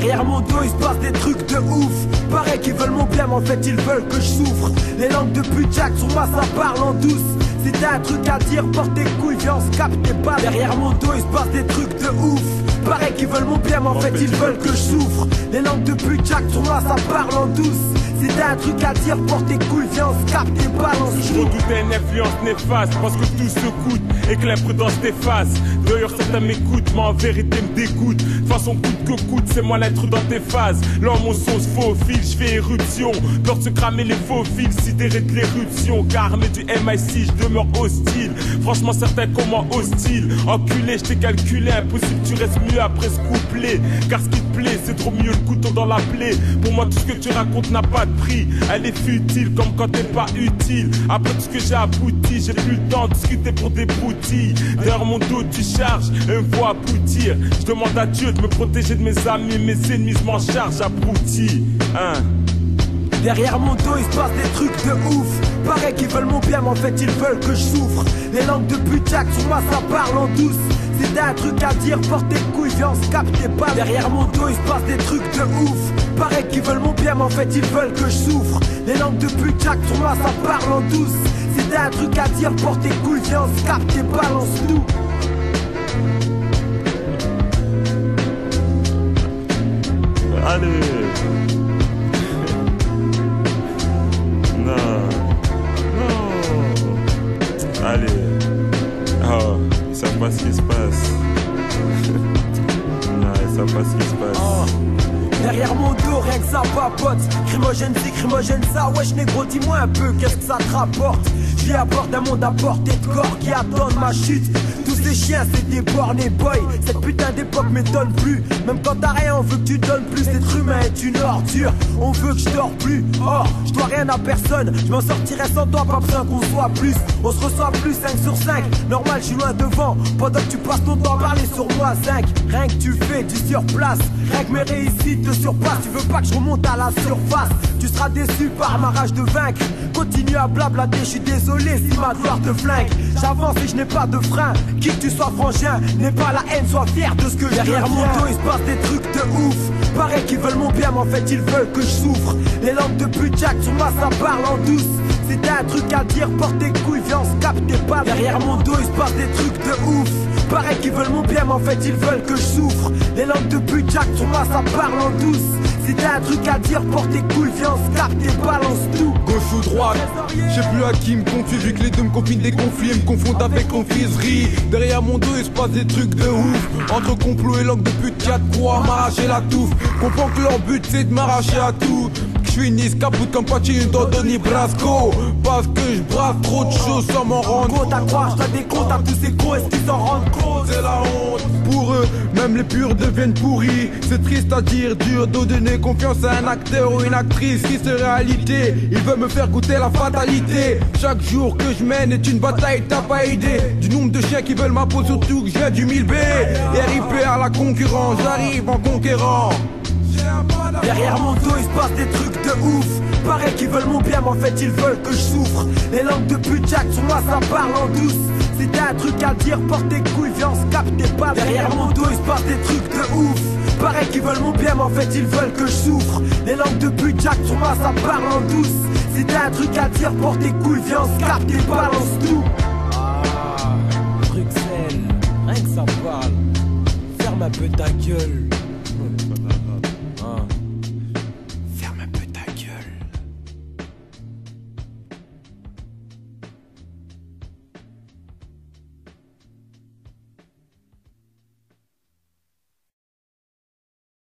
Derrière mon dos, il se passe des trucs de ouf. Pareil qu'ils veulent mon bien, mais en fait, ils veulent que je souffre. Les langues de Jack sur moi, ça parle en douce. Si t'as un truc à dire, porte tes couilles, viens, on se capte tes pas. Derrière mon dos, il se passe des trucs de ouf. Pareil qu'ils veulent mon bien, mais en fait, ils veulent que je souffre. Les langues de Jack sur moi, ça parle en douce. Si t'as un truc à dire, porte tes couilles, viens, on se capte tes balances. Je redoutais une influence néfaste parce que tout se coûte et que l'imprudence t'efface. D'ailleurs, certains m'écoutent, mais en vérité me dégoûtent. De façon, coûte que coûte, c'est moi l'être dans tes phases. L'homme au sauce faux fil, je fais éruption. Peur de se cramer les faux fils, sidéré de l'éruption. Car mais du MI6, je demeure hostile. Franchement, certains comment hostile. Enculé, je t'ai calculé, impossible, tu restes mieux après ce couplet. Car ce qui c'est trop mieux le couteau dans la plaie. Pour moi, tout ce que tu racontes n'a pas de prix. Elle est futile comme quand t'es pas utile. Après tout ce que j'ai abouti, j'ai plus le temps de discuter pour des broutilles. Derrière mon dos, tu charges et vois aboutir. Je demande à Dieu de me protéger de mes amis, mes ennemis, je m'en charge, abruti. Hein. Derrière mon dos, il se passe des trucs de ouf. Pareil qu'ils veulent mon bien, mais en fait, ils veulent que je souffre. Les langues de pute Jack sur moi, ça parle en douce. Si t'as un truc à dire, porte tes couilles, viens, on se capte tes pas. Derrière mon dos, il se passe des trucs de ouf. Pareil qu'ils veulent mon bien, mais en fait, ils veulent que je souffre. Les langues de pute Jack sur moi, ça parle en douce. T'as un truc à dire, porte tes couilles, viens, on se capte tes balance nous. Allez. Ils savent ce qui se passe. non, ils savent ce qui se passe. Derrière mon dos, rien que ça papote. Crimogène ci, crimogène ça. Wesh, négro, dis-moi un peu, qu'est-ce que ça te rapporte? J'y apporte un monde à portée de corps qui attendent ma chute. Ces chiens, c'est des bornés boy. Cette putain d'époque m'étonne plus. Même quand t'as rien, on veut que tu donnes plus. L'être humain est une ordure. On veut que je dors plus. Or, je dois rien à personne. Je m'en sortirai sans toi, pas besoin qu'on soit plus. On se reçoit plus 5 sur 5. Normal, je suis loin devant. Pendant que tu passes ton temps à parler sur moi, 5. Rien que tu fais du surplace. Rien que mes réussites te surpassent. Tu veux pas que je remonte à la surface. Tu seras déçu par ma rage de vaincre. Continue à blablater, je suis désolé si ma gloire te flingue. J'avance et je n'ai pas de frein. Qui que tu sois frangin, n'aie pas la haine, sois fier de ce que Derrière mon dos, il se passe des trucs de ouf. Pareil qu'ils veulent mon bien, mais en fait ils veulent que je souffre. Les lampes de pute Jack sur moi, ça parle en douce. Si t'as un truc à dire, porte tes couilles, viens, on se capte tes pas. Derrière mon dos, il se passe des trucs de ouf. Pareil qu'ils veulent mon bien, mais en fait ils veulent que je souffre. Les lampes de pute Jack sur moi, ça parle en douce. Si t'as un truc à dire, porte tes couilles, viens, on se capte tes balance tout. Droite, je sais plus à qui me confier vu que les deux me combinent des conflits et me confondent avec confiserie. Derrière mon dos, il se passe des trucs de ouf. Entre complot et langue de pute, y'a de quoi m'arracher la touffe. Comprends que leur but c'est de m'arracher à tout. Je finisse capoute comme Pacino dans Donny Brasco. Parce que je brasse trop de choses sans m'en rendre Compte à croire, je des comptes à tous ces gros, est-ce qu'ils s'en rendent compte? C'est la honte même les purs deviennent pourris C'est triste à dire, dur de donner confiance à un acteur ou une actrice qui c'est réalité Ils veulent me faire goûter la fatalité Chaque jour que je mène est une bataille, t'as pas idée Du nombre de chiens qui veulent ma peau, surtout que viens du 1000B RIP à la concurrence, j'arrive en conquérant Derrière mon dos, il se passe des trucs de ouf. Pareil qu'ils veulent mon bien, mais en fait ils veulent que je souffre. Les langues de pute Jack sur moi, ça parle en douce. Si t'as un truc à dire, porte tes couilles, viens, on se capte tes pas. Derrière mon dos, il se des trucs de ouf. Pareil qu'ils veulent mon bien, mais en fait ils veulent que je souffre. Les langues de pute Jack sur moi, ça parle en douce. T'as un truc à dire, porte tes couilles, viens, on se capte tes balance tout. Ah, Bruxelles, rien que ça parle. Ferme un peu ta gueule.